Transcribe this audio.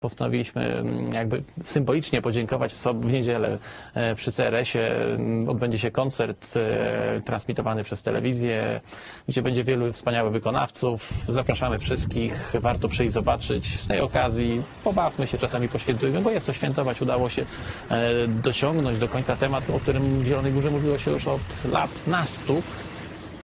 Postanowiliśmy mm, jakby symbolicznie podziękować sobie w niedzielę e, przy CRS-ie. Mm, odbędzie się koncert e, transmitowany przez telewizję, gdzie będzie wielu wspaniałych wykonawców. Zapraszamy wszystkich. Warto przyjść zobaczyć. Z tej okazji pobawmy się, czasami poświętujmy, bo jest co świętować. Udało się e, dociągnąć do końca temat, o którym w Zielonej Górze mówiło się już od lat nastu.